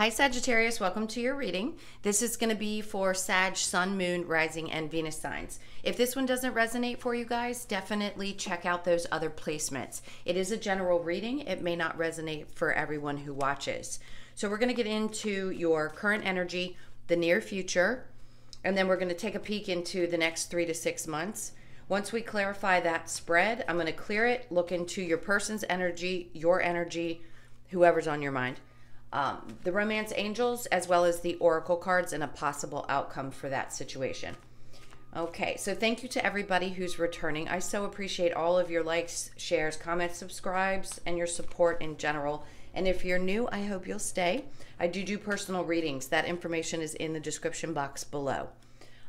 Hi, Sagittarius. Welcome to your reading. This is going to be for Sag, Sun, Moon, Rising, and Venus signs. If this one doesn't resonate for you guys, definitely check out those other placements. It is a general reading, it may not resonate for everyone who watches. So, we're going to get into your current energy, the near future, and then we're going to take a peek into the next three to six months. Once we clarify that spread, I'm going to clear it, look into your person's energy, your energy, whoever's on your mind um, the romance angels as well as the oracle cards and a possible outcome for that situation. Okay, so thank you to everybody who's returning. I so appreciate all of your likes, shares, comments, subscribes, and your support in general. And if you're new, I hope you'll stay. I do do personal readings. That information is in the description box below.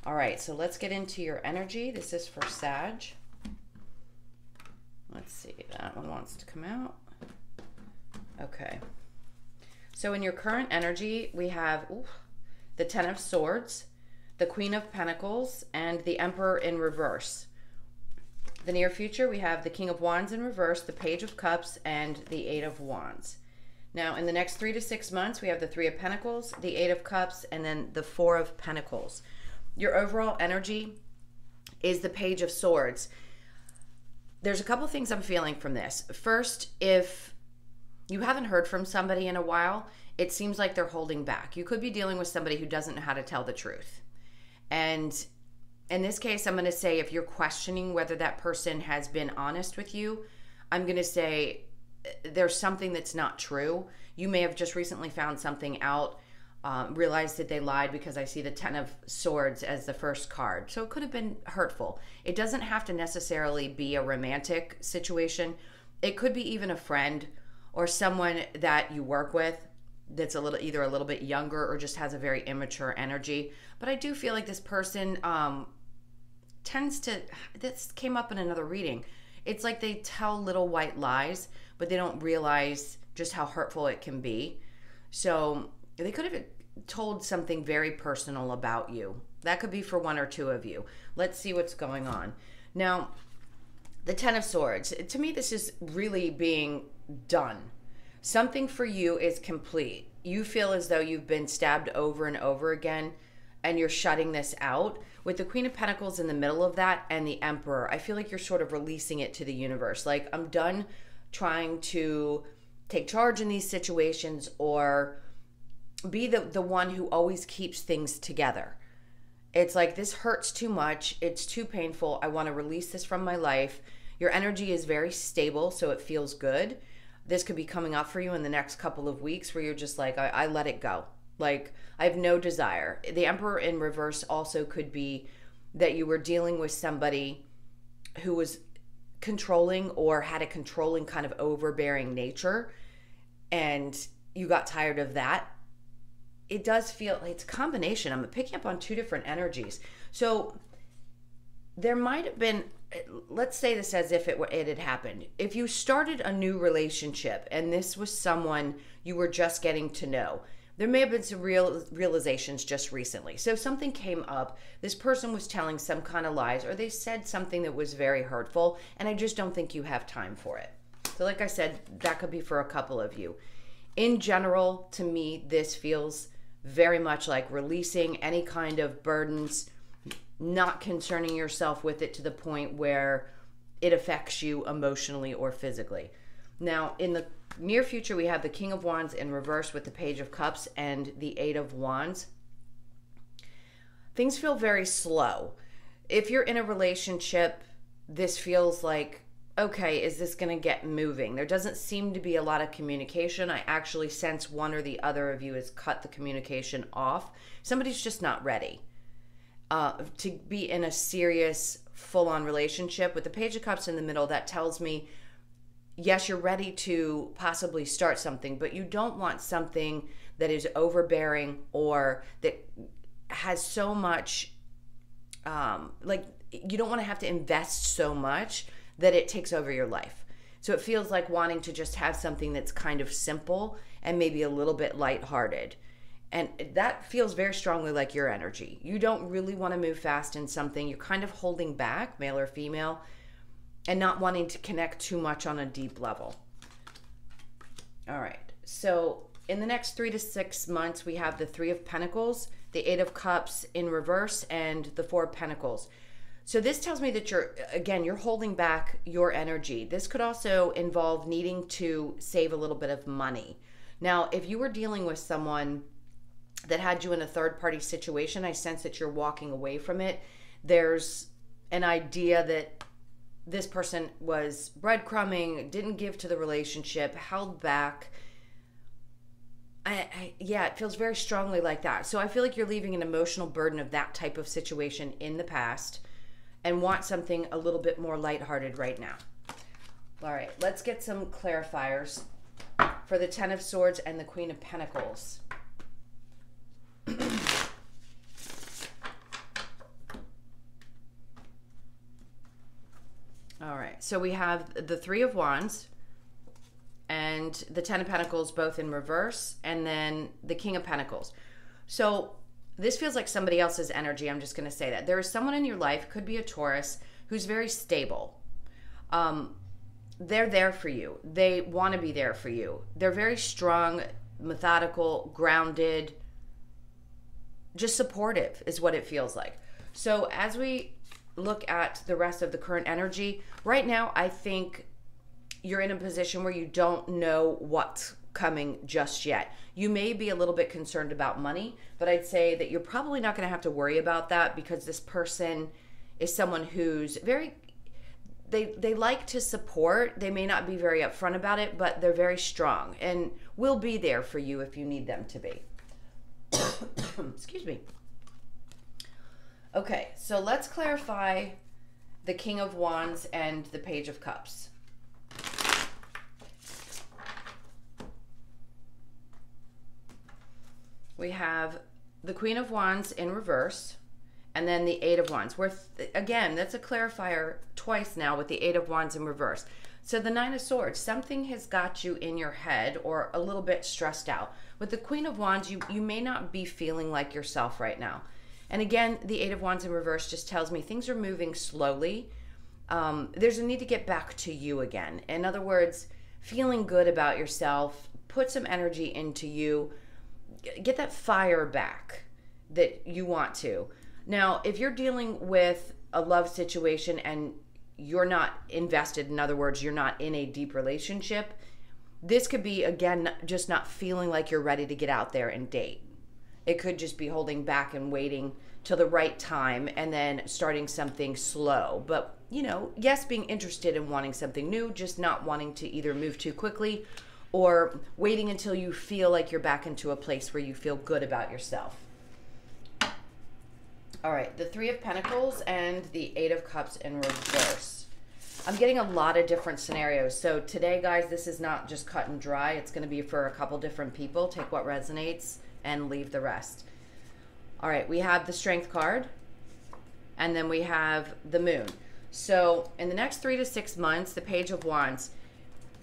All right, so let's get into your energy. This is for Sag. Let's see, that one wants to come out. Okay. So in your current energy, we have the Ten of Swords, the Queen of Pentacles, and the Emperor in reverse. The near future, we have the King of Wands in reverse, the Page of Cups, and the Eight of Wands. Now, in the next three to six months, we have the Three of Pentacles, the Eight of Cups, and then the Four of Pentacles. Your overall energy is the Page of Swords. There's a couple things I'm feeling from this. First, if you haven't heard from somebody in a while, it seems like they're holding back. You could be dealing with somebody who doesn't know how to tell the truth. And in this case, I'm going to say if you're questioning whether that person has been honest with you, I'm going to say uh, there's something that's not true. You may have just recently found something out, um, realized that they lied because I see the Ten of Swords as the first card. So it could have been hurtful. It doesn't have to necessarily be a romantic situation, it could be even a friend or someone that you work with that's a little either a little bit younger or just has a very immature energy. But I do feel like this person um, tends to. This came up in another reading. It's like they tell little white lies, but they don't realize just how hurtful it can be. So they could have told something very personal about you. That could be for one or two of you. Let's see what's going on. Now, the Ten of Swords. To me, this is really being done. Something for you is complete. You feel as though you've been stabbed over and over again and you're shutting this out. With the Queen of Pentacles in the middle of that and the Emperor, I feel like you're sort of releasing it to the universe. Like, I'm done trying to take charge in these situations or be the, the one who always keeps things together. It's like, this hurts too much. It's too painful. I want to release this from my life. Your energy is very stable, so it feels good this could be coming up for you in the next couple of weeks where you're just like, I, I let it go. Like, I have no desire. The Emperor in reverse also could be that you were dealing with somebody who was controlling or had a controlling kind of overbearing nature and you got tired of that it does feel it's a combination i'm picking up on two different energies so there might have been let's say this as if it, were, it had happened. If you started a new relationship and this was someone you were just getting to know, there may have been some real realizations just recently. So something came up, this person was telling some kind of lies or they said something that was very hurtful and I just don't think you have time for it. So like I said, that could be for a couple of you. In general, to me this feels very much like releasing any kind of burdens, not concerning yourself with it to the point where it affects you emotionally or physically. Now, in the near future, we have the King of Wands in reverse with the Page of Cups and the Eight of Wands. Things feel very slow. If you're in a relationship, this feels like, okay, is this going to get moving? There doesn't seem to be a lot of communication. I actually sense one or the other of you has cut the communication off. Somebody's just not ready uh, to be in a serious, full on relationship. With the Page of Cups in the middle, that tells me, yes, you're ready to possibly start something, but you don't want something that is overbearing or that has so much, um, like, you don't want to have to invest so much that it takes over your life. So it feels like wanting to just have something that's kind of simple and maybe a little bit lighthearted. And that feels very strongly like your energy. You don't really want to move fast in something. You're kind of holding back, male or female, and not wanting to connect too much on a deep level. All right. So in the next three to six months, we have the Three of Pentacles, the Eight of Cups in reverse, and the Four of Pentacles. So this tells me that you're again you're holding back your energy. This could also involve needing to save a little bit of money. Now, if you were dealing with someone that had you in a third party situation, I sense that you're walking away from it. There's an idea that this person was breadcrumbing, didn't give to the relationship, held back. I, I, yeah, it feels very strongly like that. So I feel like you're leaving an emotional burden of that type of situation in the past and want something a little bit more lighthearted right now. All right, let's get some clarifiers for the Ten of Swords and the Queen of Pentacles. All right, so we have the Three of Wands and the Ten of Pentacles both in reverse, and then the King of Pentacles. So this feels like somebody else's energy. I'm just going to say that. There is someone in your life, could be a Taurus, who's very stable. Um, they're there for you. They want to be there for you. They're very strong, methodical, grounded, just supportive, is what it feels like. So as we look at the rest of the current energy, right now, I think you're in a position where you don't know what's coming just yet. You may be a little bit concerned about money, but I'd say that you're probably not going to have to worry about that because this person is someone who's very they they like to support. They may not be very upfront about it, but they're very strong and will be there for you if you need them to be. Excuse me. Okay, so let's clarify the King of Wands and the Page of Cups. We have the Queen of Wands in reverse and then the Eight of Wands. Worth again, that's a clarifier twice now with the Eight of Wands in reverse. So the Nine of Swords, something has got you in your head or a little bit stressed out. With the Queen of Wands, you you may not be feeling like yourself right now. And again, the Eight of Wands in reverse just tells me things are moving slowly. Um, there's a need to get back to you again. In other words, feeling good about yourself, put some energy into you, get that fire back that you want to. Now, if you're dealing with a love situation and you're not invested, in other words, you're not in a deep relationship, this could be, again, just not feeling like you're ready to get out there and date. It could just be holding back and waiting till the right time and then starting something slow. But, you know, yes, being interested in wanting something new, just not wanting to either move too quickly or waiting until you feel like you're back into a place where you feel good about yourself. All right, the Three of Pentacles and the Eight of Cups in reverse. I'm getting a lot of different scenarios. So today, guys, this is not just cut and dry. It's going to be for a couple different people. Take what resonates and leave the rest. All right, we have the strength card and then we have the moon. So in the next three to six months, the page of wands,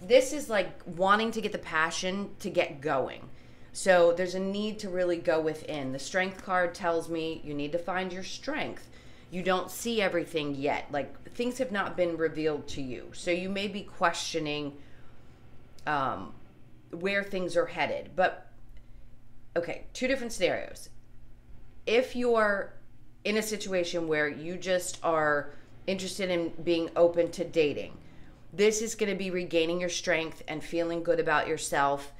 this is like wanting to get the passion to get going. So there's a need to really go within. The strength card tells me you need to find your strength. You don't see everything yet. Like things have not been revealed to you. So you may be questioning um, where things are headed. But okay, two different scenarios. If you're in a situation where you just are interested in being open to dating, this is going to be regaining your strength and feeling good about yourself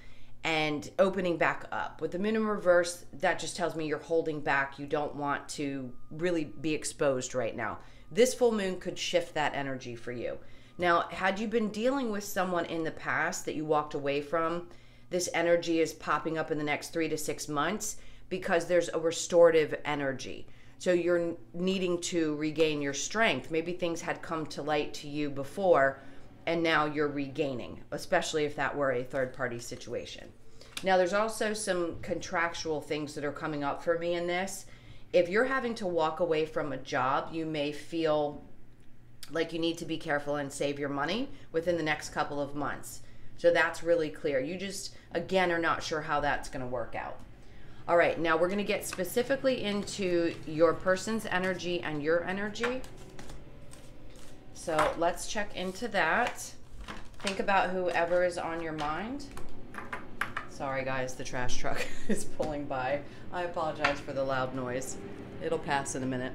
and opening back up. With the moon in reverse, that just tells me you're holding back. You don't want to really be exposed right now. This full moon could shift that energy for you. Now, had you been dealing with someone in the past that you walked away from, this energy is popping up in the next three to six months because there's a restorative energy. So you're needing to regain your strength. Maybe things had come to light to you before and now you're regaining, especially if that were a third party situation. Now, there's also some contractual things that are coming up for me in this. If you're having to walk away from a job, you may feel like you need to be careful and save your money within the next couple of months. So that's really clear. You just, again, are not sure how that's going to work out. All right, now we're going to get specifically into your person's energy and your energy. So let's check into that. Think about whoever is on your mind. Sorry, guys, the trash truck is pulling by. I apologize for the loud noise. It'll pass in a minute.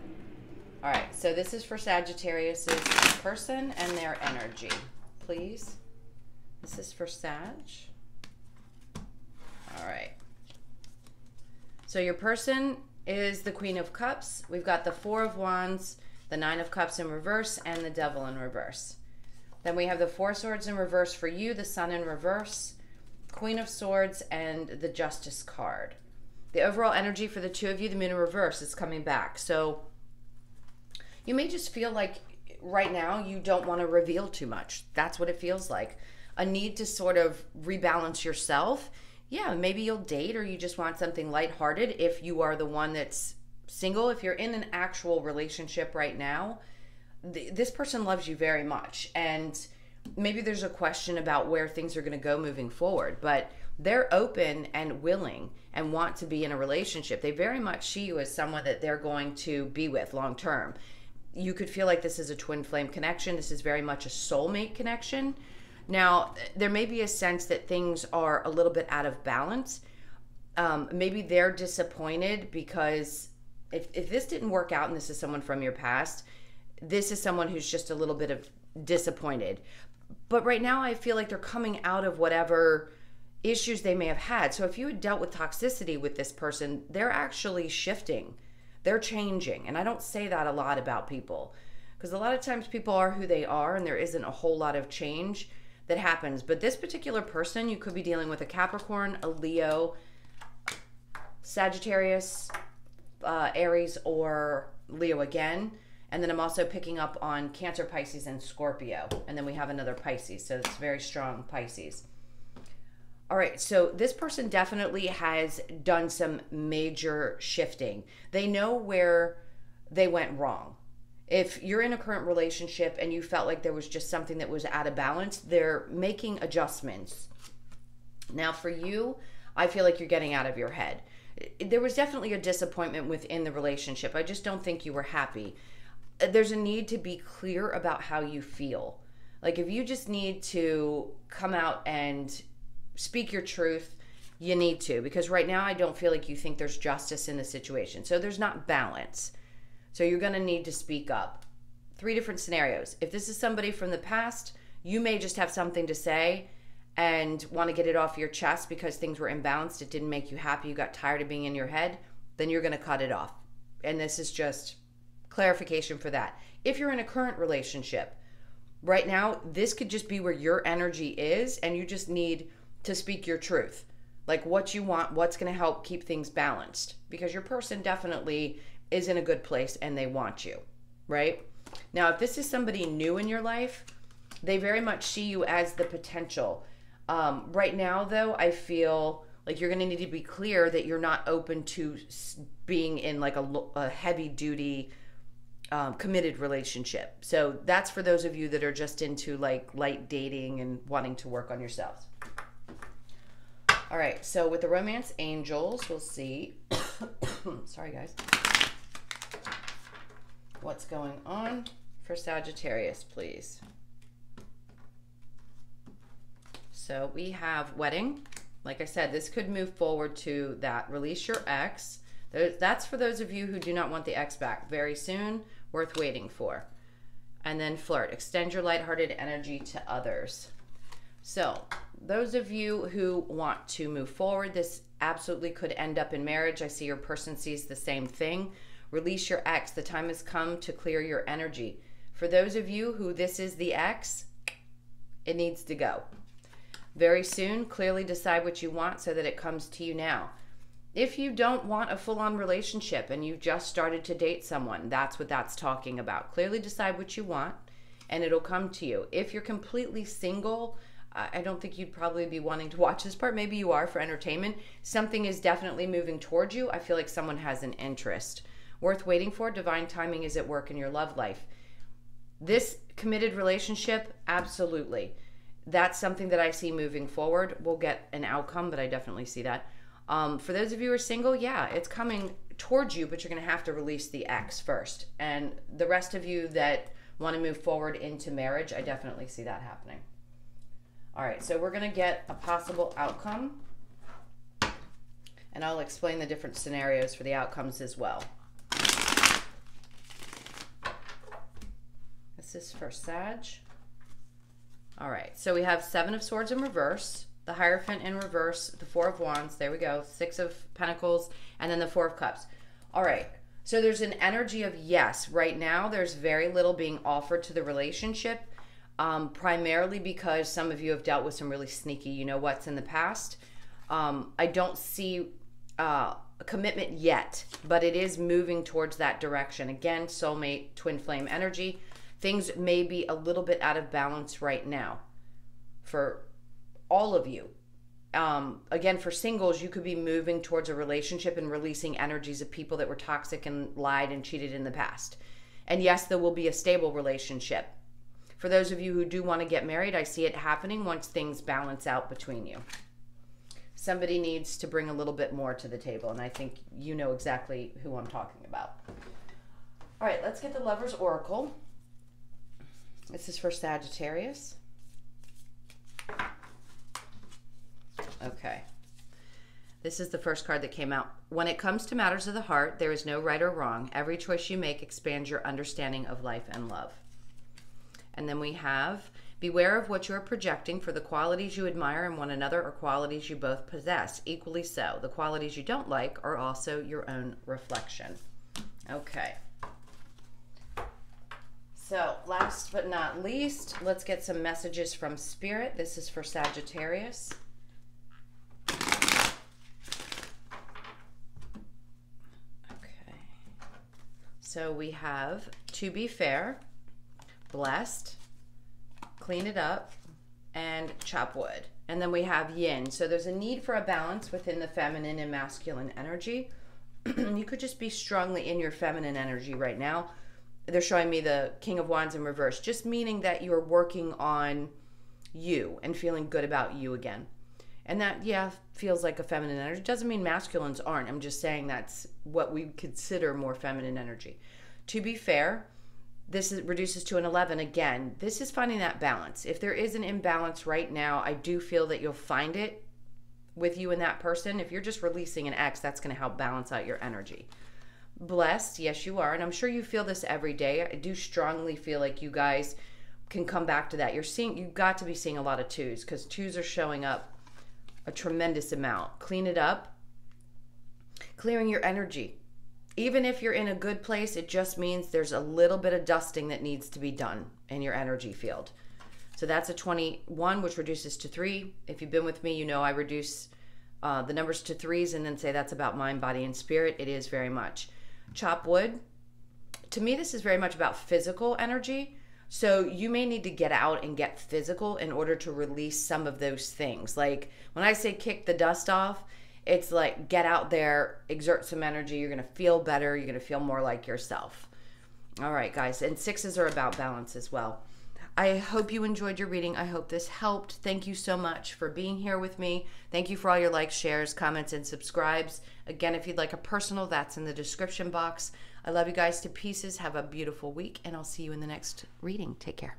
All right, so this is for Sagittarius's person and their energy. Please. This is for Sag. All right. So your person is the Queen of Cups. We've got the Four of Wands, the Nine of Cups in reverse, and the Devil in reverse. Then we have the Four Swords in reverse for you, the Sun in reverse, Queen of Swords, and the Justice card. The overall energy for the two of you, the Moon in reverse, is coming back. So you may just feel like right now you don't want to reveal too much. That's what it feels like. A need to sort of rebalance yourself. Yeah, maybe you'll date or you just want something lighthearted if you are the one that's single. If you're in an actual relationship right now, th- this person loves you very much. And maybe there's a question about where things are going to go moving forward, but they're open and willing and want to be in a relationship. They very much see you as someone that they're going to be with long term. You could feel like this is a twin flame connection. This is very much a soulmate connection. Now, there may be a sense that things are a little bit out of balance. Um, maybe they're disappointed because if, if this didn't work out and this is someone from your past, this is someone who's just a little bit of disappointed. But right now, I feel like they're coming out of whatever issues they may have had. So if you had dealt with toxicity with this person, they're actually shifting, they're changing. And I don't say that a lot about people because a lot of times people are who they are and there isn't a whole lot of change that happens. But this particular person, you could be dealing with a Capricorn, a Leo, Sagittarius, uh, Aries, or Leo again. And then I'm also picking up on Cancer, Pisces, and Scorpio. And then we have another Pisces. So it's very strong Pisces. All right, so this person definitely has done some major shifting. They know where they went wrong. If you're in a current relationship and you felt like there was just something that was out of balance, they're making adjustments. Now, for you, I feel like you're getting out of your head. There was definitely a disappointment within the relationship. I just don't think you were happy. Uh, there's a need to be clear about how you feel. Like, if you just need to come out and speak your truth, you need to because right now I don't feel like you think there's justice in the situation. So there's not balance. So you're going to need to speak up. Three different scenarios. If this is somebody from the past, you may just have something to say and want to get it off your chest because things were imbalanced, it didn't make you happy, you got tired of being in your head, then you're going to cut it off. And this is just clarification for that. If you're in a current relationship, right now, this could just be where your energy is and you just need to speak your truth. Like what you want, what's going to help keep things balanced. Because your person definitely is in a good place and they want you, right? Now, if this is somebody new in your life, they very much see you as the potential. Um, right now, though, I feel like you're going to need to be clear that you're not open to being in like a, a heavy duty um, committed relationship. So that's for those of you that are just into like light dating and wanting to work on yourselves. All right, so with the romance angels, we'll see. Sorry, guys. What's going on for Sagittarius, please? So we have wedding. Like I said, this could move forward to that. Release your ex. That's for those of you who do not want the ex back. Very soon, worth waiting for. And then flirt. Extend your lighthearted energy to others. So those of you who want to move forward, this absolutely could end up in marriage. I see your person sees the same thing. Release your ex. The time has come to clear your energy. For those of you who this is the ex, it needs to go. Very soon, clearly decide what you want so that it comes to you now. If you don't want a full on relationship and you've just started to date someone, that's what that's talking about. Clearly decide what you want and it'll come to you. If you're completely single, I don't think you'd probably be wanting to watch this part. Maybe you are for entertainment. Something is definitely moving towards you. I feel like someone has an interest. Worth waiting for. Divine timing is at work in your love life. This committed relationship, absolutely. That's something that I see moving forward. We'll get an outcome, but I definitely see that. Um, for those of you who are single, yeah, it's coming towards you, but you're going to have to release the ex first. And the rest of you that want to move forward into marriage, I definitely see that happening. All right, so we're going to get a possible outcome And I'll explain the different scenarios for the outcomes as well. This is for Sag. All right, so we have Seven of Swords in reverse, the Hierophant in reverse, the Four of Wands, there we go, Six of Pentacles, and then the Four of Cups. All right, so there's an energy of yes. Right now, there's very little being offered to the relationship, um, primarily because some of you have dealt with some really sneaky, you know what's in the past. Um, I don't see uh, a commitment yet, but it is moving towards that direction. Again, soulmate, twin flame energy things may be a little bit out of balance right now for all of you. Um, again, for singles, you could be moving towards a relationship and releasing energies of people that were toxic and lied and cheated in the past. And yes, there will be a stable relationship. For those of you who do want to get married, I see it happening once things balance out between you. Somebody needs to bring a little bit more to the table, and I think you know exactly who I'm talking about. All right, let's get the Lover's Oracle. This is for Sagittarius. Okay. This is the first card that came out. When it comes to matters of the heart, there is no right or wrong. Every choice you make expands your understanding of life and love. And then we have beware of what you are projecting, for the qualities you admire in one another are qualities you both possess. Equally so, the qualities you don't like are also your own reflection. Okay. So, last but not least, let's get some messages from Spirit. This is for Sagittarius. Okay. So, we have to be fair, blessed, clean it up, and chop wood. And then we have yin. So, there's a need for a balance within the feminine and masculine energy. you could just be strongly in your feminine energy right now they're showing me the King of Wands in reverse, just meaning that you're working on you and feeling good about you again. And that, yeah, feels like a feminine energy. Doesn't mean masculines aren't. I'm just saying that's what we consider more feminine energy. To be fair, this is, reduces to an 11 again. This is finding that balance. If there is an imbalance right now, I do feel that you'll find it with you and that person. If you're just releasing an ex, that's going to help balance out your energy blessed. Yes, you are. And I'm sure you feel this every day. I do strongly feel like you guys can come back to that. You're seeing, you've got to be seeing a lot of twos because twos are showing up a tremendous amount. Clean it up, clearing your energy. Even if you're in a good place, it just means there's a little bit of dusting that needs to be done in your energy field. So that's a 21, which reduces to three. If you've been with me, you know I reduce uh, the numbers to threes and then say that's about mind, body, and spirit. It is very much chop wood. To me, this is very much about physical energy. So you may need to get out and get physical in order to release some of those things. Like when I say kick the dust off, it's like get out there, exert some energy. You're going to feel better. You're going to feel more like yourself. All right, guys. And sixes are about balance as well. I hope you enjoyed your reading. I hope this helped. Thank you so much for being here with me. Thank you for all your likes, shares, comments, and subscribes. Again, if you'd like a personal, that's in the description box. I love you guys to pieces. Have a beautiful week, and I'll see you in the next reading. Take care.